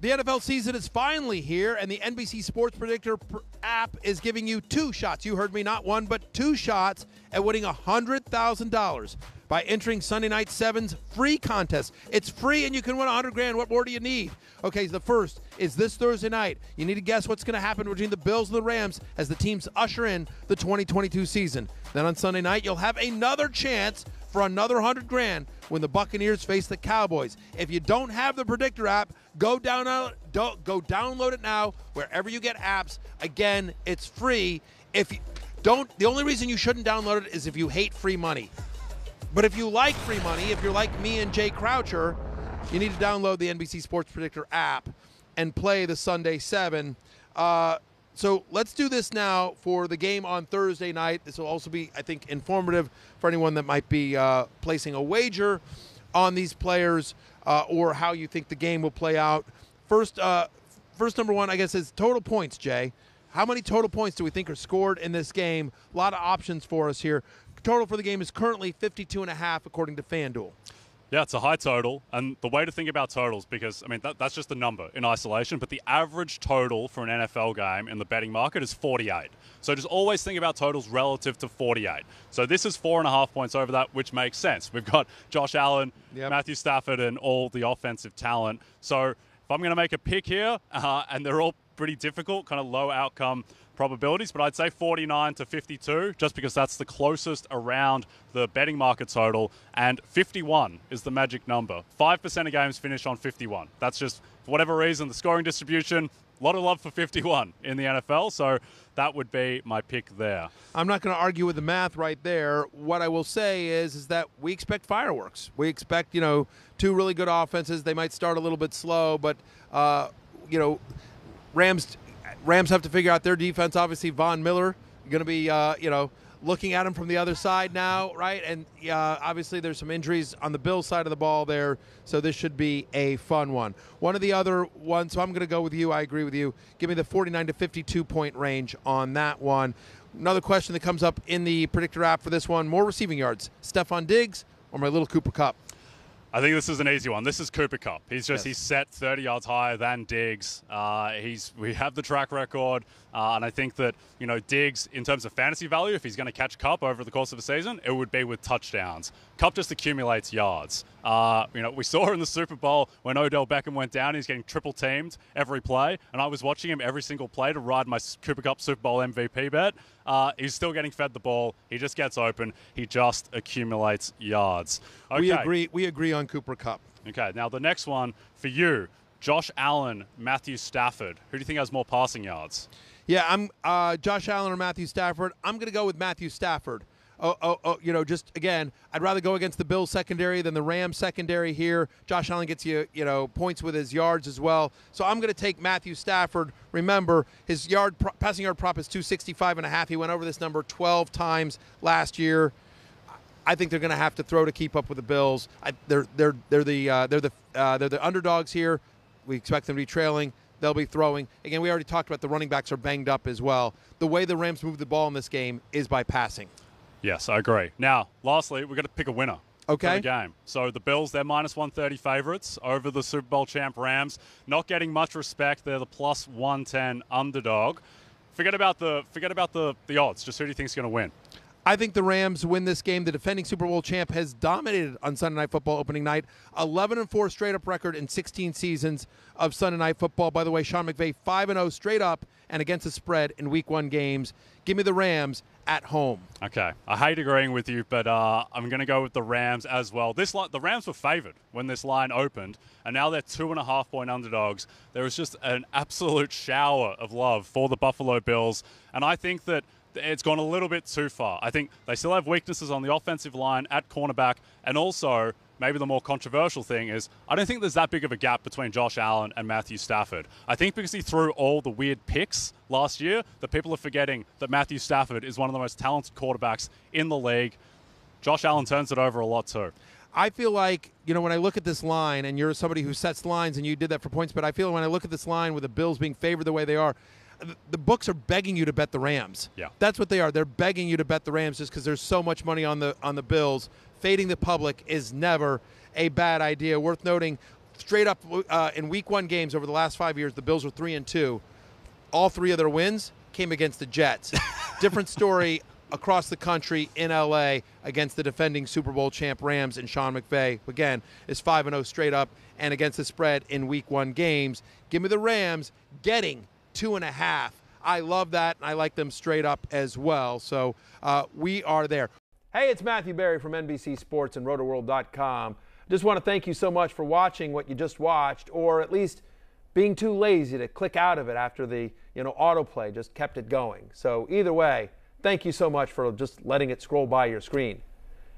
The NFL season is finally here, and the NBC Sports Predictor app is giving you two shots. You heard me, not one, but two shots at winning $100,000 by entering Sunday Night Seven's free contest. It's free, and you can win 100 grand. What more do you need? Okay, the first is this Thursday night. You need to guess what's going to happen between the Bills and the Rams as the teams usher in the 2022 season. Then on Sunday night, you'll have another chance for another 100 grand when the Buccaneers face the Cowboys. If you don't have the Predictor app, go down go download it now wherever you get apps. Again, it's free. If you don't the only reason you shouldn't download it is if you hate free money. But if you like free money, if you're like me and Jay Croucher, you need to download the NBC Sports Predictor app and play the Sunday 7. Uh, so let's do this now for the game on Thursday night. This will also be, I think, informative for anyone that might be uh, placing a wager on these players uh, or how you think the game will play out. First, uh, first number one, I guess, is total points. Jay, how many total points do we think are scored in this game? A lot of options for us here. Total for the game is currently 52 and a half, according to FanDuel. Yeah, it's a high total. And the way to think about totals, because, I mean, that, that's just a number in isolation, but the average total for an NFL game in the betting market is 48. So just always think about totals relative to 48. So this is four and a half points over that, which makes sense. We've got Josh Allen, yep. Matthew Stafford, and all the offensive talent. So if I'm going to make a pick here, uh, and they're all pretty difficult, kind of low outcome probabilities, but I'd say 49 to 52, just because that's the closest around the betting market total. And 51 is the magic number. 5% of games finish on 51. That's just, for whatever reason, the scoring distribution. A lot of love for 51 in the NFL, so that would be my pick there. I'm not going to argue with the math right there. What I will say is, is that we expect fireworks. We expect, you know, two really good offenses. They might start a little bit slow, but, uh, you know, Rams Rams have to figure out their defense. Obviously, Von Miller going to be, uh, you know, looking at him from the other side now, right? And uh, obviously, there's some injuries on the Bill side of the ball there, so this should be a fun one. One of the other ones, so I'm going to go with you. I agree with you. Give me the 49 to 52 point range on that one. Another question that comes up in the predictor app for this one: more receiving yards, Stefon Diggs or my little Cooper Kupp? I think this is an easy one. This is Cooper Kupp. He's just yes. he's set 30 yards higher than Diggs. Uh, he's we have the track record, uh, and I think that you know Diggs in terms of fantasy value, if he's going to catch Kupp over the course of a season, it would be with touchdowns. Kupp just accumulates yards. Uh, you know we saw in the Super Bowl when Odell Beckham went down, he's getting triple teamed every play, and I was watching him every single play to ride my Cooper Kupp Super Bowl MVP bet. Uh, he's still getting fed the ball. He just gets open. He just accumulates yards. Okay. We agree. We agree on Cooper Kupp. Okay. Now the next one for you, Josh Allen, Matthew Stafford. Who do you think has more passing yards? Yeah, I'm uh, Josh Allen or Matthew Stafford. I'm going to go with Matthew Stafford oh, oh, oh, you know, just again, I'd rather go against the Bills secondary than the Rams secondary here. Josh Allen gets you, you know, points with his yards as well. So I'm going to take Matthew Stafford. Remember, his yard passing yard prop is 265 and a half. He went over this number 12 times last year. I think they're going to have to throw to keep up with the Bills. I, they're they're they're the uh, they're the uh, they're the underdogs here. We expect them to be trailing. They'll be throwing. Again, we already talked about the running backs are banged up as well. The way the Rams move the ball in this game is by passing. Yes, I agree. Now, lastly, we've got to pick a winner. Okay. For the game. So the Bills, they're minus 130 favorites over the Super Bowl champ Rams. Not getting much respect. They're the plus 110 underdog. Forget about the forget about the, the odds. Just who do you think is going to win? I think the Rams win this game. The defending Super Bowl champ has dominated on Sunday Night Football opening night. 11 and 4 straight up record in 16 seasons of Sunday Night Football. By the way, Sean McVay 5 and 0 straight up and against the spread in week 1 games. Give me the Rams at home. Okay, I hate agreeing with you, but uh, I'm going to go with the Rams as well. This the Rams were favored when this line opened, and now they're two and a half point underdogs. There was just an absolute shower of love for the Buffalo Bills, and I think that it's gone a little bit too far. I think they still have weaknesses on the offensive line at cornerback, and also maybe the more controversial thing is I don't think there's that big of a gap between Josh Allen and Matthew Stafford. I think because he threw all the weird picks last year, that people are forgetting that Matthew Stafford is one of the most talented quarterbacks in the league. Josh Allen turns it over a lot too. I feel like, you know, when I look at this line, and you're somebody who sets lines and you did that for points, but I feel when I look at this line with the Bills being favored the way they are, the books are begging you to bet the Rams. Yeah, that's what they are. They're begging you to bet the Rams just because there's so much money on the on the Bills. Fading the public is never a bad idea. Worth noting, straight up uh, in Week One games over the last five years, the Bills were three and two. All three of their wins came against the Jets. Different story across the country in LA against the defending Super Bowl champ Rams and Sean McVay. Again, is 5 0 straight up and against the spread in week one games. Give me the Rams getting two and a half. I love that, and I like them straight up as well. So uh, we are there. Hey, it's Matthew Berry from NBC Sports and RotoWorld.com. Just want to thank you so much for watching what you just watched, or at least being too lazy to click out of it after the you know autoplay just kept it going. So either way, Thank you so much for just letting it scroll by your screen.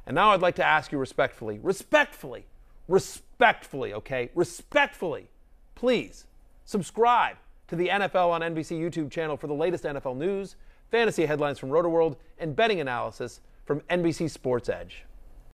And now I'd like to ask you respectfully, respectfully, respectfully, okay, respectfully, please subscribe to the NFL on NBC YouTube channel for the latest NFL news, fantasy headlines from RotoWorld, and betting analysis from NBC Sports Edge.